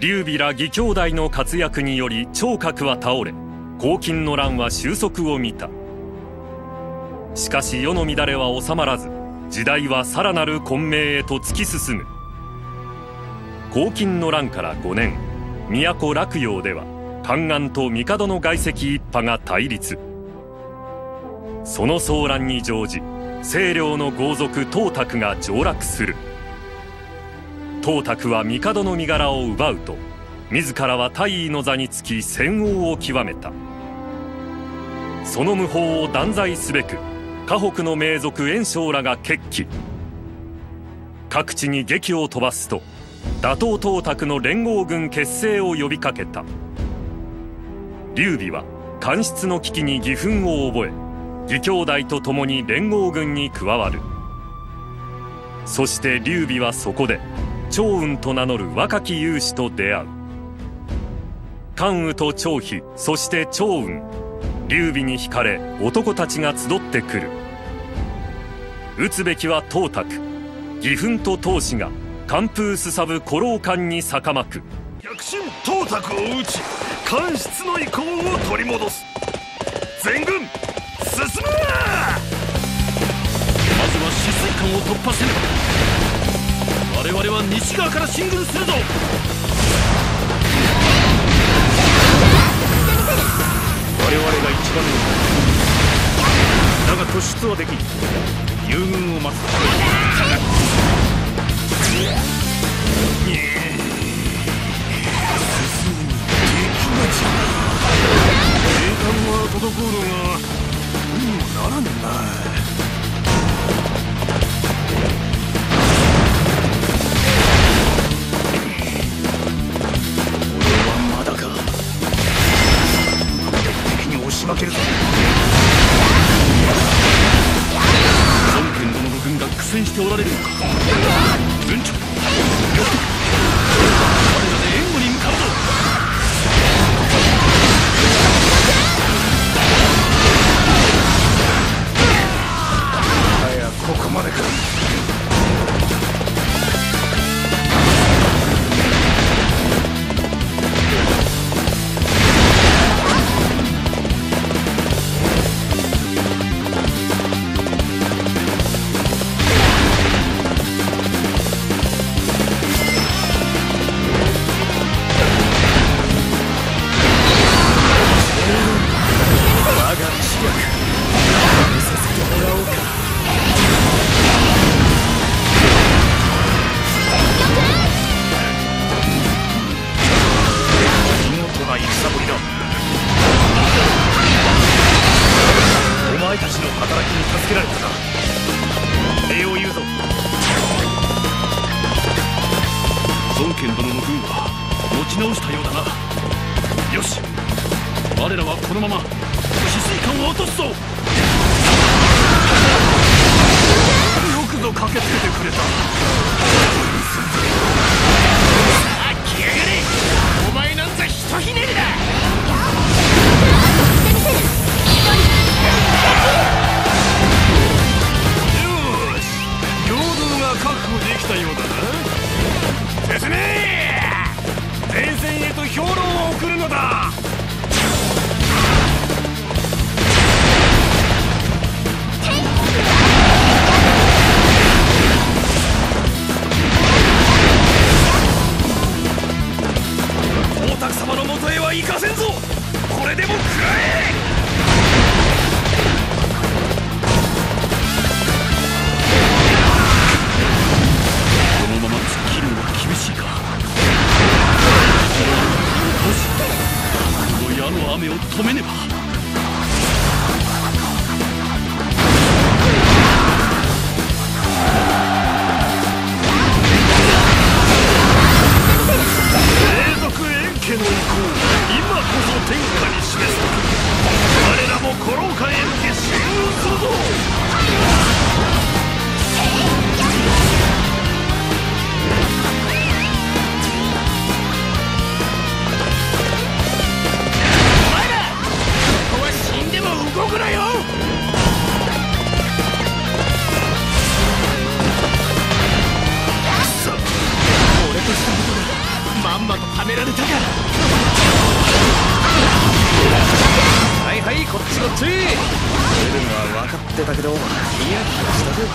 劉備ら義兄弟の活躍により聴覚は倒れ黄巾の乱は収束を見た。しかし世の乱れは収まらず時代はさらなる混迷へと突き進む。黄巾の乱から5年都洛陽では宦官と帝の外戚一派が対立。その騒乱に乗じ清涼の豪族董卓が上洛する。董卓は帝の身柄を奪うと自らは大尉の座につき戦王を極めた。その無法を断罪すべく河北の名族袁紹らが決起。各地に劇を飛ばすと打倒董卓の連合軍結成を呼びかけた。劉備は官室の危機に義憤を覚え義兄弟と共に連合軍に加わる。そして劉備はそこで趙雲と名乗る若き勇士と出会う。関羽と張飛そして趙雲。劉備に惹かれ男たちが集ってくる。討つべきは董卓。義憤と闘志が寒風すさぶ古老館に逆まく。逆進董卓を討ち官室の意向を取り戻す。全軍進む!まずは止水館を突破せねば我々は西側から進軍するぞ。我々が一番のだが突出はでき友軍を待つ。栄冠は滞るが戦しておられる孫権殿の軍は持ち直したようだな。よし。我らはこのまま翡水艦を落とすぞ。よくぞ駆けつけてくれた。雨を止めねば。められたかはいはいこっちこっち出るのは分かってたけどヒヤヒヤしたぜ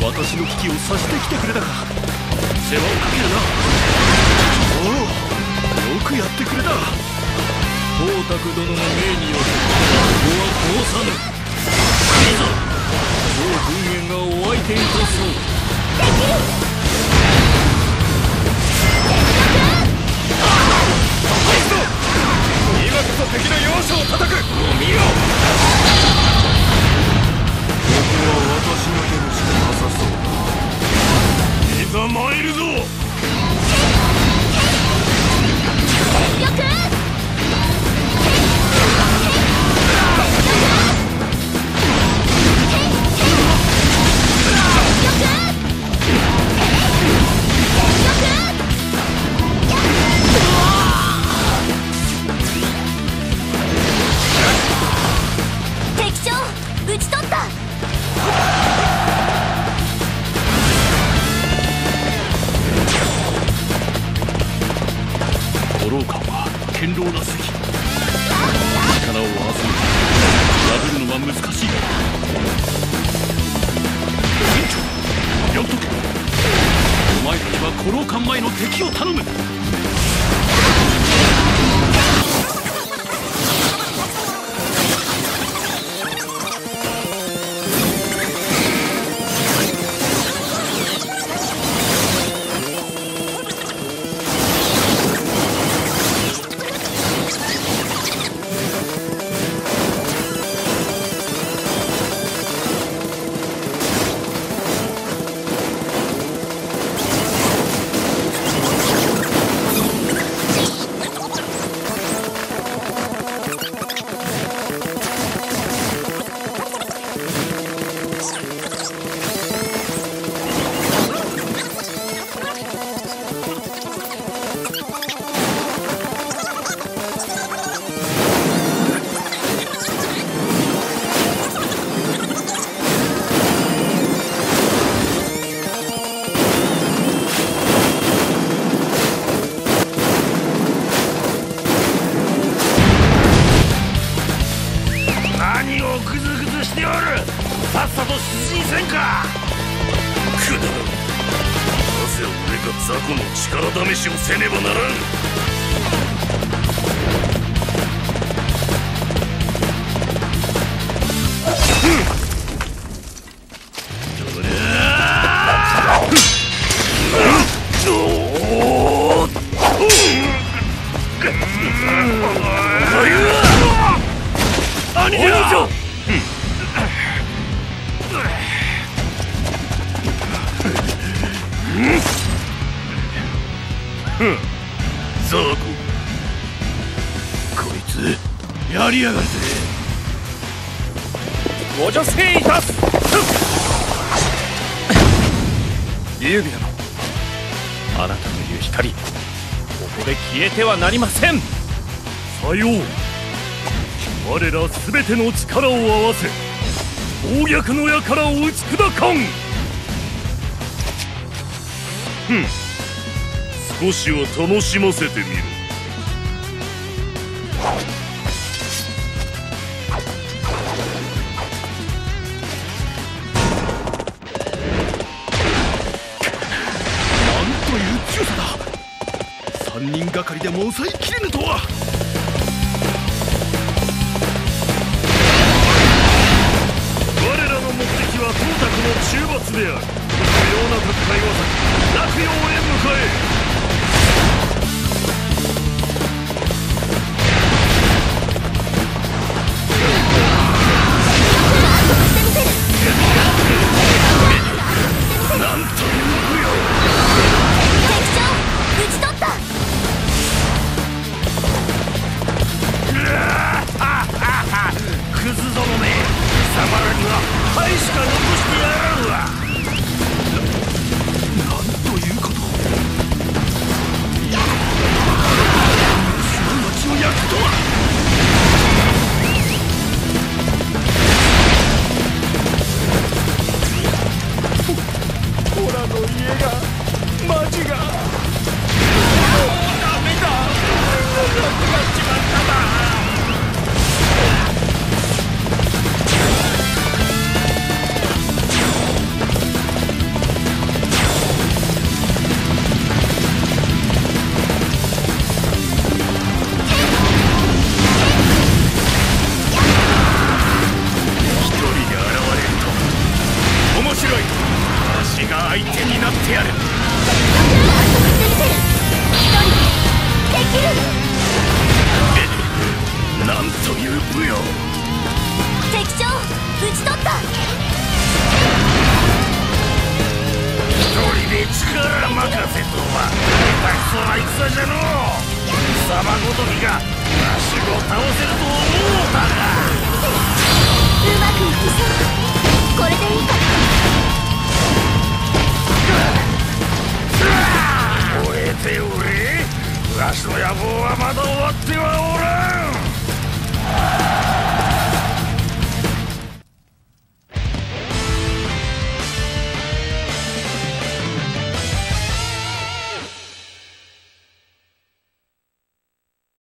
私の危機を察してきてくれたか世話をかけるなおおよくやってくれた光沢殿の命によるここは殺さぬ。いざ。超軍営がお相手いたそうできる今こそ敵の要所を叩く五郎官は堅牢なすぎ力を合わせる。破るのは難しい。船長やっとけ。お前たちは五郎官前の敵を頼む。俺が雑魚の力試しをせねばならん。りやがるぜご助勢いたす劉備殿あなたの言う光。ここで消えてはなりません。さよう。我ら全ての力を合わせ暴虐の輩を打ち砕かん。ふん。少しは楽しませてみる。でも抑えきれぬとは。我らの目的は董卓の中罰である。不要な戦いは落葉へ向かえ。という武よ敵将討ち取った。一人で力任せとは下手くそな戦じゃのう。貴様ごときがわしを倒せると思うたかうまくいきそう。これでいいか。ておれ。わしの野望はまだ終わっては